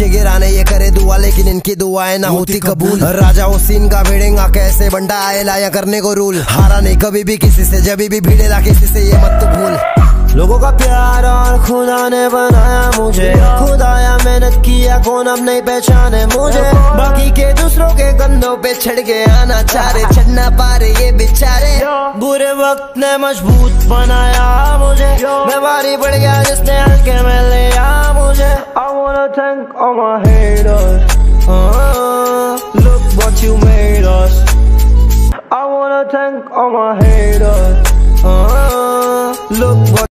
नीचे गिराने ये करे दुआ लेकिन इनकी दुआएँ ना होती कबूल। राजा सीन का भिड़ेगा कैसे बंडा आए लाया करने को रूल। हारा नहीं कभी भी किसी से जब भी भिड़ेला किसी से ये मत तो भूल। लोगों का प्यार और खुदा ने बनाया मुझे। खुदाया मेहनत किया कौन अब नहीं पहचाने मुझे। बाकी के दूसरों के कंधों पे छड़ के आना चारे। चढ़ना पा रहे ये बेचारे। बुरे वक्त ने मज़बूत बनाया मुझे। मैं भारी पड़ गया जिसने हल्के में Wanna thank all my haters. Uh, Look what you made us. I wanna thank all my haters. Uh, Look what